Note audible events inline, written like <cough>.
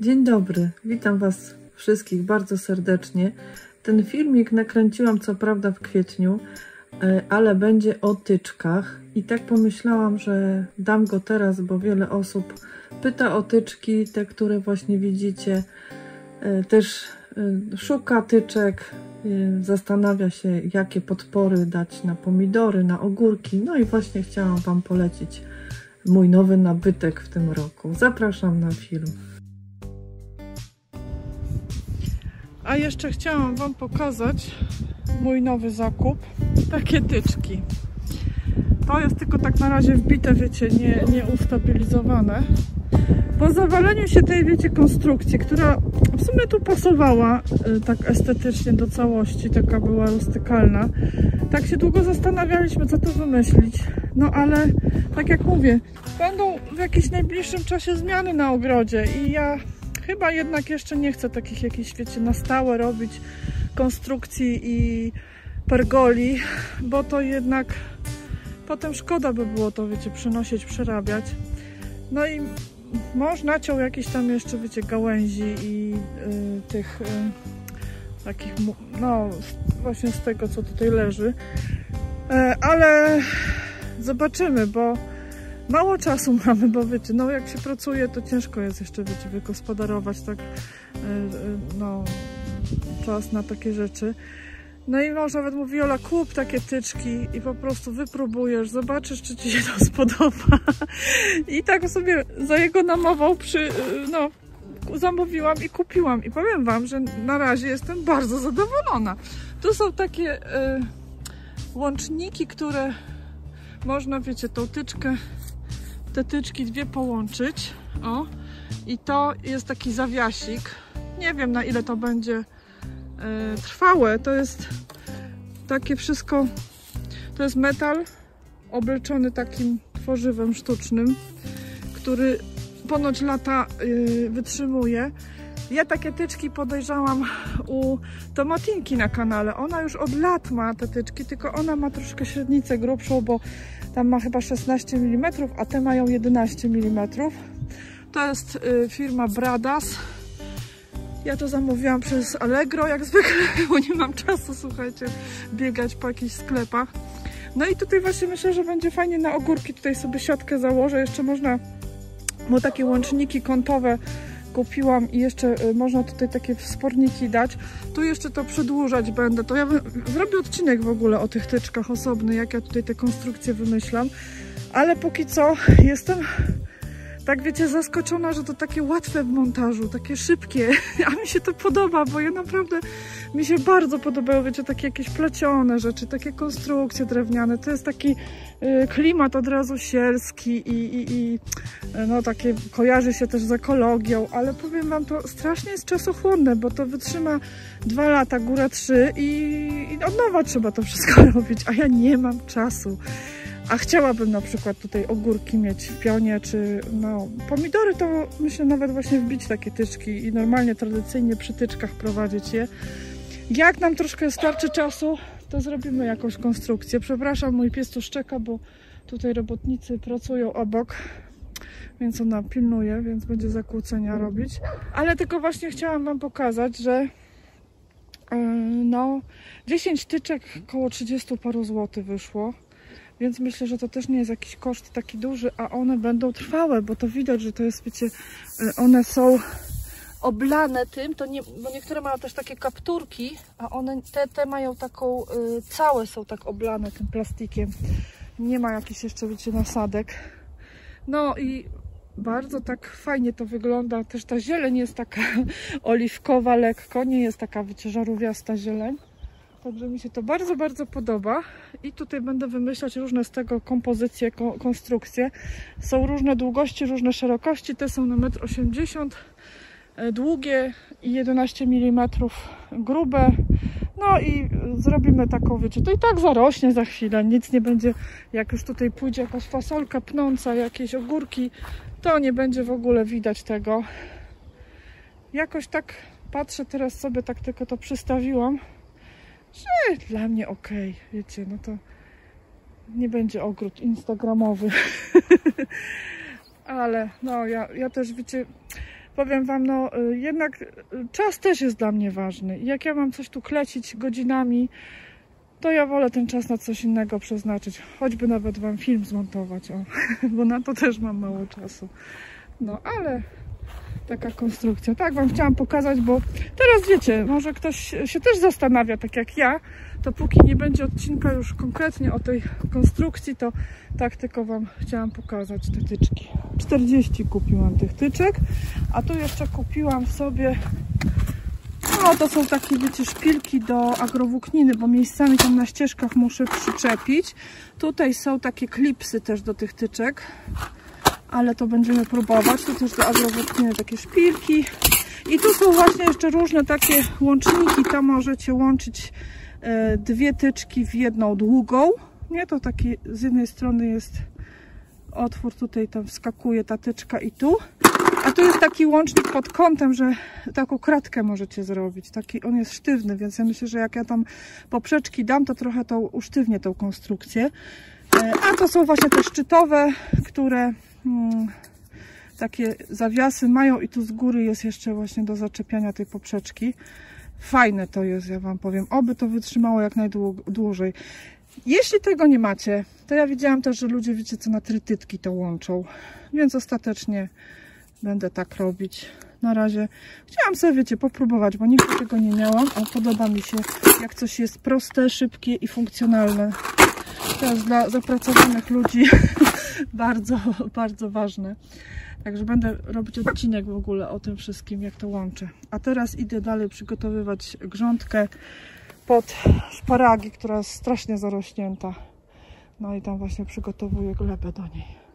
Dzień dobry, witam Was wszystkich bardzo serdecznie. Ten filmik nakręciłam co prawda w kwietniu, e, ale będzie o tyczkach i tak pomyślałam, że dam go teraz, bo wiele osób pyta o tyczki, te, które właśnie widzicie. E, też e, szuka tyczek, zastanawia się, jakie podpory dać na pomidory, na ogórki. No i właśnie chciałam Wam polecić mój nowy nabytek w tym roku. Zapraszam na film. A jeszcze chciałam Wam pokazać mój nowy zakup. Takie tyczki. To jest tylko tak na razie wbite, wiecie, nie, nie ustabilizowane. Po zawaleniu się tej, wiecie, konstrukcji, która w sumie tu pasowała y, tak estetycznie do całości, taka była rustykalna, tak się długo zastanawialiśmy, co tu wymyślić. No ale, tak jak mówię, będą w jakimś najbliższym czasie zmiany na ogrodzie i ja chyba jednak jeszcze nie chcę takich jakichś, wiecie, na stałe robić konstrukcji i pergoli, bo to jednak potem szkoda by było to, wiecie, przynosić, przerabiać. No i mąż naciął jakieś tam jeszcze, wiecie, gałęzi i y, tych y, takich, no właśnie z tego, co tutaj leży. E, ale zobaczymy, bo mało czasu <laughs> mamy, bo wiecie, no jak się pracuje, to ciężko jest jeszcze, wiecie, wygospodarować tak, e, e, no, czas na takie rzeczy. No i mąż nawet mówi, Ola, kup takie tyczki i po prostu wypróbujesz, zobaczysz, czy ci się to <laughs> spodoba. I tak sobie za jego namową przy, no, zamówiłam i kupiłam. I powiem wam, że na razie jestem bardzo zadowolona. Tu są takie y, łączniki, które można, wiecie, tą tyczkę te tyczki dwie połączyć. O, i to jest taki zawiasik. Nie wiem na ile to będzie e, trwałe. To jest takie wszystko, to jest metal obleczony takim tworzywem sztucznym, który ponoć lata y, wytrzymuje. Ja takie tyczki podejrzałam u Tomatinki na kanale. Ona już od lat ma te tyczki, tylko ona ma troszkę średnicę grubszą, bo tam ma chyba 16 mm, a te mają 11 mm. To jest y, firma Bradas. Ja to zamówiłam przez Allegro, jak zwykle, <laughs> bo nie mam czasu, słuchajcie, biegać po jakichś sklepach. No i tutaj właśnie myślę, że będzie fajnie na ogórki. Tutaj sobie siatkę założę. Jeszcze można, bo takie łączniki kątowe kupiłam i jeszcze y, można tutaj takie wsporniki dać. Tu jeszcze to przedłużać będę. To ja zrobię odcinek w ogóle o tych tyczkach osobny, jak ja tutaj te konstrukcje wymyślam. Ale póki co jestem tak wiecie, zaskoczona, że to takie łatwe w montażu, takie szybkie, <laughs> a mi się to podoba, bo ja naprawdę, mi się bardzo podobają, wiecie, takie jakieś plecione rzeczy, takie konstrukcje drewniane, to jest taki y, klimat od razu sielski i, i, i no takie, kojarzy się też z ekologią, ale powiem wam, to strasznie jest czasochłonne, bo to wytrzyma dwa lata, góra trzy i, i od nowa trzeba to wszystko <laughs> robić, a ja nie mam czasu. A chciałabym na przykład tutaj ogórki mieć w pionie, czy no, pomidory to myślę nawet właśnie wbić takie tyczki i normalnie, tradycyjnie przy tyczkach prowadzić je. Jak nam troszkę starczy czasu, to zrobimy jakąś konstrukcję. Przepraszam, mój pies tu szczeka, bo tutaj robotnicy pracują obok, więc ona pilnuje, więc będzie zakłócenia robić. Ale tylko właśnie chciałam Wam pokazać, że yy, no 10 tyczek koło 30 paru złotych wyszło. Więc myślę, że to też nie jest jakiś koszt taki duży, a one będą trwałe, bo to widać, że to jest, wiecie, y, one są oblane tym, to nie, bo niektóre mają też takie kapturki, a one, te, te mają taką, y, całe są tak oblane tym plastikiem. Nie ma jakichś jeszcze, wiecie, nasadek. No i bardzo tak fajnie to wygląda. Też ta zieleń jest taka <laughs> oliwkowa lekko, nie jest taka, wiecie, żarówiasta zieleń. Także mi się to bardzo, bardzo podoba i tutaj będę wymyślać różne z tego kompozycje, konstrukcje. Są różne długości, różne szerokości. Te są na 1,80 m e, długie i 11 mm grube. No i zrobimy taką, wiecie, to i tak zarośnie za chwilę, nic nie będzie, jak już tutaj pójdzie jakaś fasolka pnąca, jakieś ogórki, to nie będzie w ogóle widać tego. Jakoś tak patrzę teraz sobie, tak tylko to przystawiłam że dla mnie ok, wiecie, no to nie będzie ogród instagramowy. <laughs> Ale no ja, ja też, wiecie, powiem Wam, no y, jednak y, czas też jest dla mnie ważny. Jak ja mam coś tu klecić godzinami, to ja wolę ten czas na coś innego przeznaczyć. Choćby nawet Wam film zmontować, o, <laughs> bo na to też mam mało czasu. No, ale taka konstrukcja. Tak Wam chciałam pokazać, bo teraz wiecie, może ktoś się też zastanawia, tak jak ja, to póki nie będzie odcinka już konkretnie o tej konstrukcji, to tak tylko Wam chciałam pokazać te tyczki. 40 kupiłam tych tyczek, a tu jeszcze kupiłam sobie no to są takie, wiecie, szpilki do agrowłókniny, bo miejscami tam na ścieżkach muszę przyczepić. Tutaj są takie klipsy też do tych tyczek, ale to będziemy próbować. Tu też do agrowłókniny takie szpilki. I tu są właśnie jeszcze różne takie łączniki. Tam możecie łączyć e, dwie tyczki w jedną długą. Nie, to taki z jednej strony jest otwór, tutaj tam wskakuje ta tyczka i tu. A tu jest taki łącznik pod kątem, że taką kratkę możecie zrobić. Taki, on jest sztywny, więc ja myślę, że jak ja tam poprzeczki dam, to trochę to usztywnię tą konstrukcję. E, a to są właśnie te szczytowe, które hmm, takie zawiasy mają i tu z góry jest jeszcze właśnie do zaczepiania tej poprzeczki. Fajne to jest, ja Wam powiem. Oby to wytrzymało jak najdłużej. Jeśli tego nie macie, to ja widziałam też, że ludzie, wiecie co, na trytytki to łączą. Więc ostatecznie będę tak robić. Na razie chciałam sobie, wiecie, popróbować, bo nigdy tego nie miałam, a podoba mi się, jak coś jest proste, szybkie i funkcjonalne. To dla zapracowanych ludzi <laughs> bardzo, bardzo ważne. Także będę robić odcinek w ogóle o tym wszystkim, jak to łączę. A teraz idę dalej przygotowywać grządkę pod szparagi, która jest strasznie zarośnięta. No i tam właśnie przygotowuję glebę do niej.